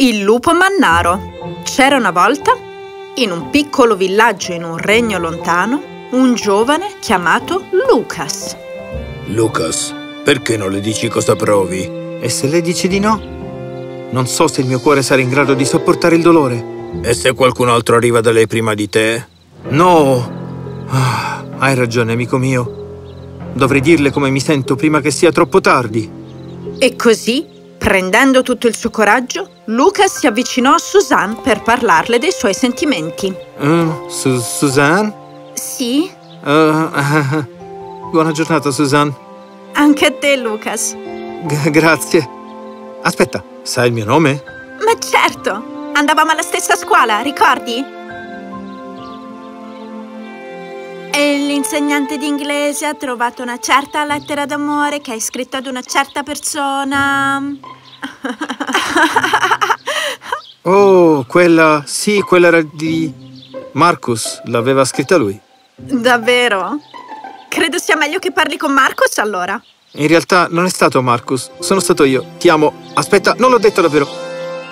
Il lupo mannaro. C'era una volta, in un piccolo villaggio in un regno lontano, un giovane chiamato Lucas. Lucas, perché non le dici cosa provi? E se lei dice di no? Non so se il mio cuore sarà in grado di sopportare il dolore. E se qualcun altro arriva da lei prima di te? No! Ah, hai ragione, amico mio. Dovrei dirle come mi sento prima che sia troppo tardi. E così Prendendo tutto il suo coraggio, Lucas si avvicinò a Suzanne per parlarle dei suoi sentimenti. Uh, Su Suzanne? Sì? Uh, buona giornata, Suzanne. Anche a te, Lucas. G grazie. Aspetta, sai il mio nome? Ma certo! Andavamo alla stessa scuola, ricordi? E l'insegnante di inglese ha trovato una certa lettera d'amore che hai scritto ad una certa persona. oh, quella... sì, quella era di... Marcus, l'aveva scritta lui. Davvero? Credo sia meglio che parli con Marcus allora. In realtà non è stato Marcus, sono stato io. Ti amo. Aspetta, non l'ho detto davvero.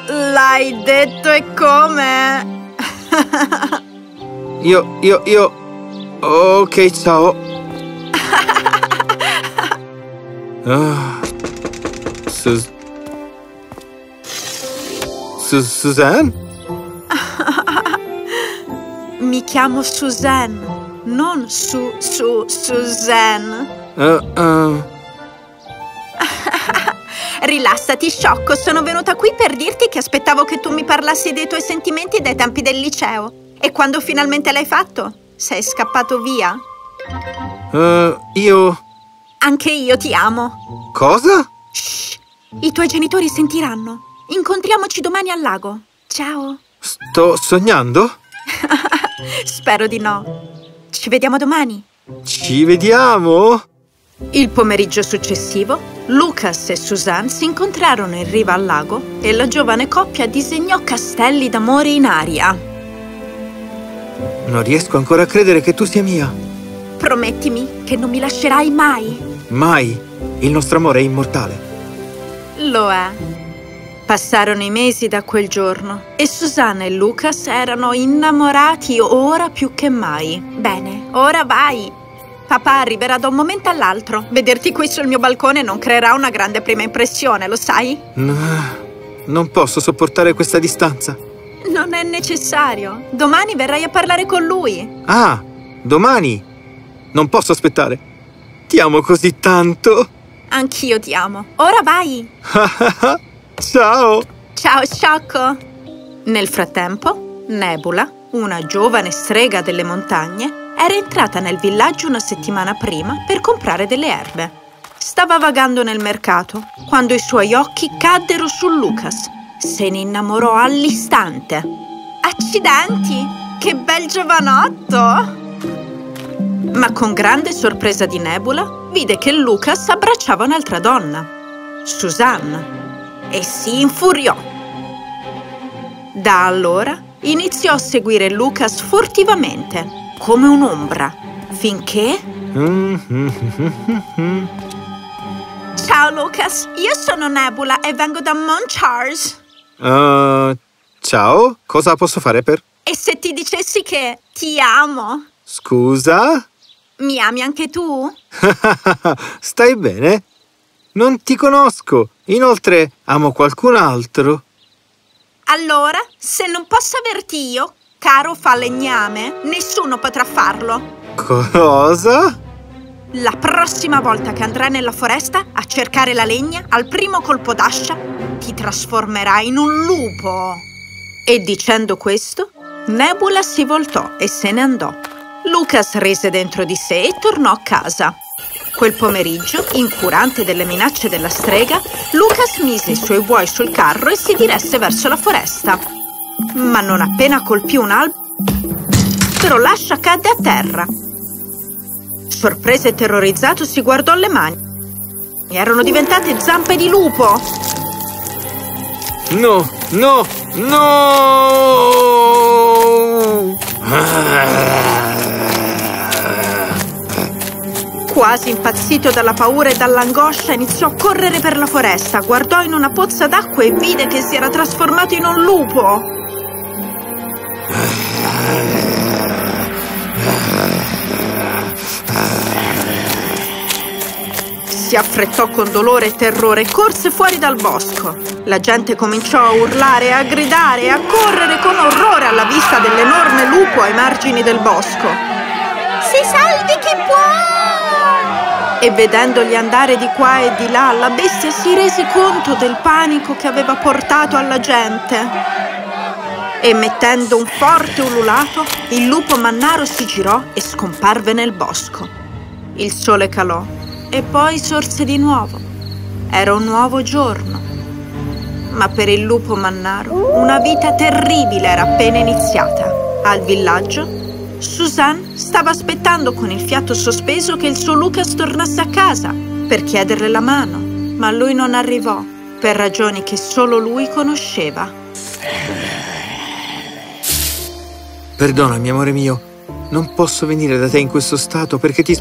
L'hai detto e come? io, io, io... Ok, ciao. ah. Sus... Sus Suzanne? Mi chiamo Suzanne, non su su Suzanne. Uh, uh. Rilassati, sciocco. Sono venuta qui per dirti che aspettavo che tu mi parlassi dei tuoi sentimenti dai tempi del liceo. E quando finalmente l'hai fatto? Sei scappato via? Uh, io... Anche io ti amo. Cosa? Shh! I tuoi genitori sentiranno. Incontriamoci domani al lago. Ciao. Sto sognando? Spero di no. Ci vediamo domani. Ci vediamo? Il pomeriggio successivo, Lucas e Suzanne si incontrarono in riva al lago e la giovane coppia disegnò castelli d'amore in aria. Non riesco ancora a credere che tu sia mia. Promettimi che non mi lascerai mai. Mai. Il nostro amore è immortale. Lo è. Passarono i mesi da quel giorno e Susanna e Lucas erano innamorati ora più che mai. Bene, ora vai. Papà arriverà da un momento all'altro. Vederti qui sul mio balcone non creerà una grande prima impressione, lo sai? No, non posso sopportare questa distanza. Non è necessario. Domani verrai a parlare con lui. Ah, domani? Non posso aspettare. Ti amo così tanto. Anch'io ti amo. Ora vai. Ciao. Ciao, sciocco. Nel frattempo, Nebula, una giovane strega delle montagne, era entrata nel villaggio una settimana prima per comprare delle erbe. Stava vagando nel mercato quando i suoi occhi caddero su Lucas se ne innamorò all'istante. Accidenti! Che bel giovanotto! Ma con grande sorpresa di Nebula, vide che Lucas abbracciava un'altra donna, Suzanne, e si infuriò. Da allora iniziò a seguire Lucas furtivamente, come un'ombra, finché... Ciao Lucas, io sono Nebula e vengo da Mont Charles. Uh, ciao, cosa posso fare per... E se ti dicessi che ti amo? Scusa? Mi ami anche tu? Stai bene? Non ti conosco. Inoltre, amo qualcun altro. Allora, se non posso averti io, caro falegname, nessuno potrà farlo. Cosa? La prossima volta che andrai nella foresta a cercare la legna, al primo colpo d'ascia, ti trasformerai in un lupo. E dicendo questo, Nebula si voltò e se ne andò. Lucas rese dentro di sé e tornò a casa. Quel pomeriggio, incurante delle minacce della strega, Lucas mise i suoi buoi sul carro e si diresse verso la foresta. Ma non appena colpì un albero, l'ascia cadde a terra Sorpreso e terrorizzato si guardò le mani. Erano diventate zampe di lupo. No, no, no! Quasi impazzito dalla paura e dall'angoscia, iniziò a correre per la foresta, guardò in una pozza d'acqua e vide che si era trasformato in un lupo. Si affrettò con dolore e terrore e corse fuori dal bosco. La gente cominciò a urlare, a gridare e a correre con orrore alla vista dell'enorme lupo ai margini del bosco. Si salvi chi può! E vedendogli andare di qua e di là, la bestia si rese conto del panico che aveva portato alla gente. E mettendo un forte ululato, il lupo mannaro si girò e scomparve nel bosco. Il sole calò e poi sorse di nuovo. Era un nuovo giorno. Ma per il lupo mannaro una vita terribile era appena iniziata. Al villaggio, Suzanne stava aspettando con il fiato sospeso che il suo Lucas tornasse a casa per chiederle la mano, ma lui non arrivò per ragioni che solo lui conosceva. Perdonami, amore mio. Non posso venire da te in questo stato perché ti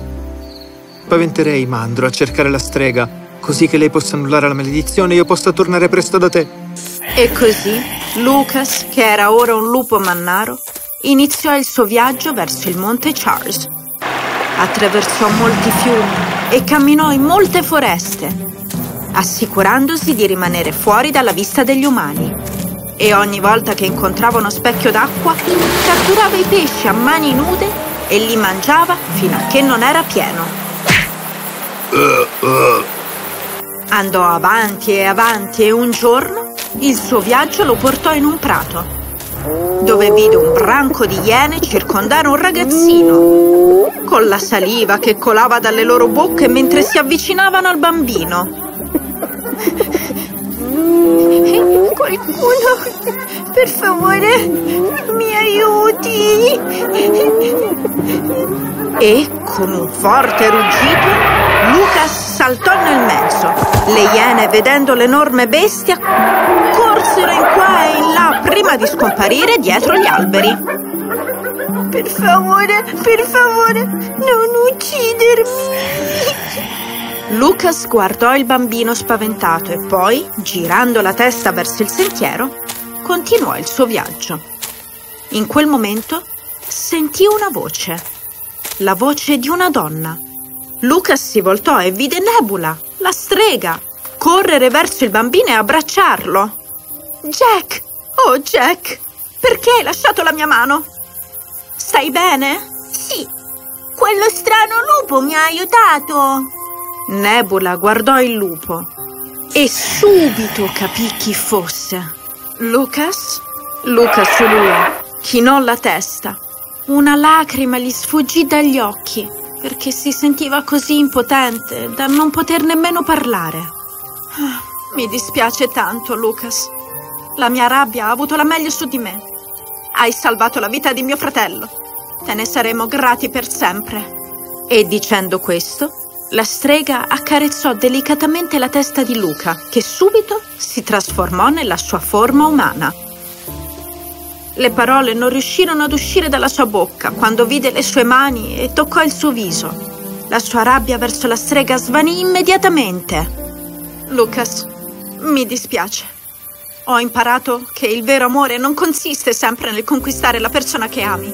spaventerei, ma andrò a cercare la strega, così che lei possa annullare la maledizione e io possa tornare presto da te. E così Lucas, che era ora un lupo mannaro, iniziò il suo viaggio verso il monte Charles. Attraversò molti fiumi e camminò in molte foreste, assicurandosi di rimanere fuori dalla vista degli umani. E ogni volta che incontrava uno specchio d'acqua, catturava i pesci a mani nude e li mangiava fino a che non era pieno. Andò avanti e avanti e un giorno il suo viaggio lo portò in un prato, dove vide un branco di iene circondare un ragazzino, con la saliva che colava dalle loro bocche mentre si avvicinavano al bambino. Qualcuno, per favore, mi aiuti! E, con un forte ruggito, Lucas saltò nel mezzo. Le iene, vedendo l'enorme bestia, corsero in qua e in prima di scomparire dietro gli alberi. Per favore, per favore, non uccidermi! Lucas guardò il bambino spaventato e poi, girando la testa verso il sentiero, continuò il suo viaggio. In quel momento sentì una voce, la voce di una donna. Lucas si voltò e vide Nebula, la strega, correre verso il bambino e abbracciarlo. Jack! Oh Jack! Perché hai lasciato la mia mano? Stai bene? Sì, quello strano lupo mi ha aiutato. Nebula guardò il lupo e subito capì chi fosse. Lucas? Lucas ululò, chinò la testa. Una lacrima gli sfuggì dagli occhi perché si sentiva così impotente da non poter nemmeno parlare. Ah, Mi dispiace tanto, Lucas. La mia rabbia ha avuto la meglio su di me. Hai salvato la vita di mio fratello. Te ne saremo grati per sempre. E dicendo questo, la strega accarezzò delicatamente la testa di Luca, che subito si trasformò nella sua forma umana. Le parole non riuscirono ad uscire dalla sua bocca quando vide le sue mani e toccò il suo viso. La sua rabbia verso la strega svanì immediatamente. Lucas, mi dispiace. Ho imparato che il vero amore non consiste sempre nel conquistare la persona che ami.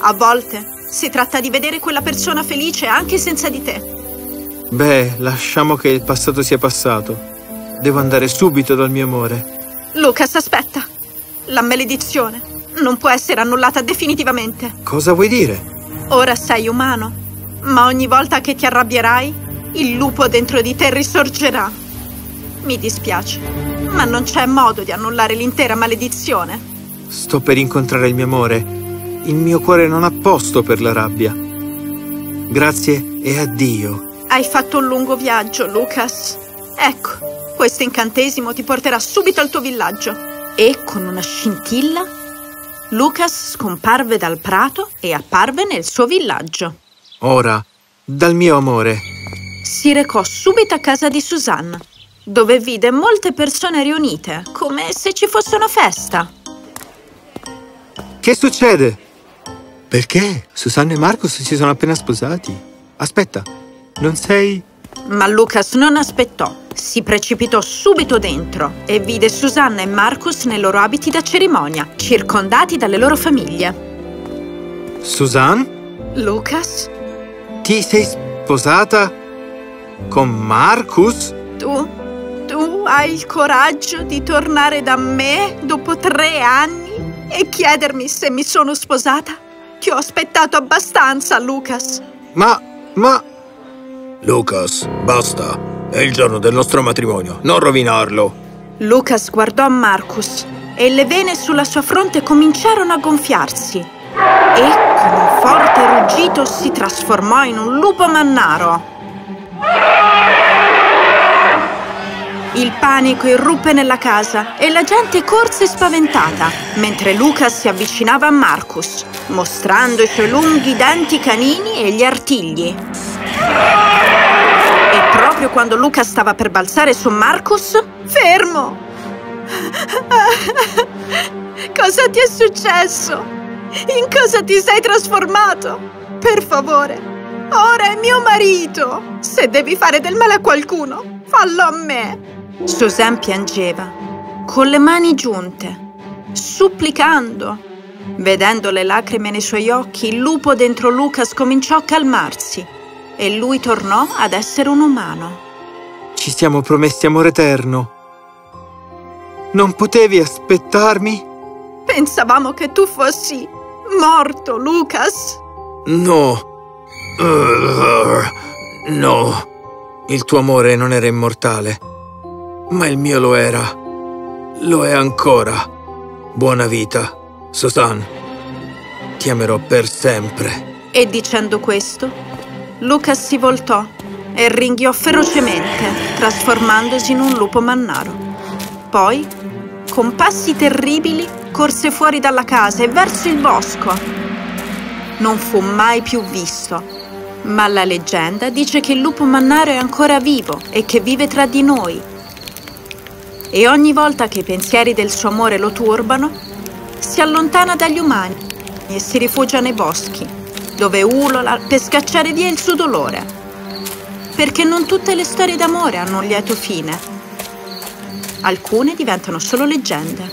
A volte si tratta di vedere quella persona felice anche senza di te. Beh, lasciamo che il passato sia passato. Devo andare subito dal mio amore. Lucas, aspetta. La maledizione non può essere annullata definitivamente. Cosa vuoi dire? Ora sei umano, ma ogni volta che ti arrabbierai, il lupo dentro di te risorgerà. Mi dispiace, ma non c'è modo di annullare l'intera maledizione. Sto per incontrare il mio amore. Il mio cuore non ha posto per la rabbia. Grazie e addio. Hai fatto un lungo viaggio, Lucas. Ecco, questo incantesimo ti porterà subito al tuo villaggio. E con una scintilla, Lucas scomparve dal prato e apparve nel suo villaggio. Ora, dal mio amore. Si recò subito a casa di Susanna, dove vide molte persone riunite, come se ci fosse una festa. Che succede? Perché? Susanna e Marcus si sono appena sposati. Aspetta, Non sei... Ma Lucas non aspettò. Si precipitò subito dentro e vide Susanna e Marcus nei loro abiti da cerimonia, circondati dalle loro famiglie. Susan? Lucas? Ti sei sposata con Marcus? Tu? Tu hai il coraggio di tornare da me dopo tre anni e chiedermi se mi sono sposata? Ti ho aspettato abbastanza, Lucas. Ma... ma... Lucas, basta. È il giorno del nostro matrimonio, non rovinarlo. Lucas guardò Marcus e le vene sulla sua fronte cominciarono a gonfiarsi e con un forte ruggito si trasformò in un lupo mannaro. Il panico irruppe nella casa e la gente corse spaventata, mentre Lucas si avvicinava a Marcus, mostrando i suoi lunghi denti canini e gli artigli. E proprio quando Lucas stava per balzare su Marcus, fermo! Cosa ti è successo? In cosa ti sei trasformato? Per favore, ora è mio marito! Se devi fare del male a qualcuno, fallo a me! Suzanne piangeva, con le mani giunte, supplicando. Vedendo le lacrime nei suoi occhi, il lupo dentro Lucas cominciò a calmarsi e lui tornò ad essere un umano. Ci siamo promessi amore eterno. Non potevi aspettarmi? Pensavamo che tu fossi morto, Lucas. No. Uh, no. Il tuo amore non era immortale ma il mio lo era. Lo è ancora. Buona vita, Susan. Ti amerò per sempre. E dicendo questo, Lucas si voltò e ringhiò ferocemente, trasformandosi in un lupo mannaro. Poi, con passi terribili, corse fuori dalla casa e verso il bosco. Non fu mai più visto, ma la leggenda dice che il lupo mannaro è ancora vivo e che vive tra di noi e ogni volta che i pensieri del suo amore lo turbano, si allontana dagli umani e si rifugia nei boschi, dove ulola per scacciare via il suo dolore. Perché non tutte le storie d'amore hanno un lieto fine. Alcune diventano solo leggende.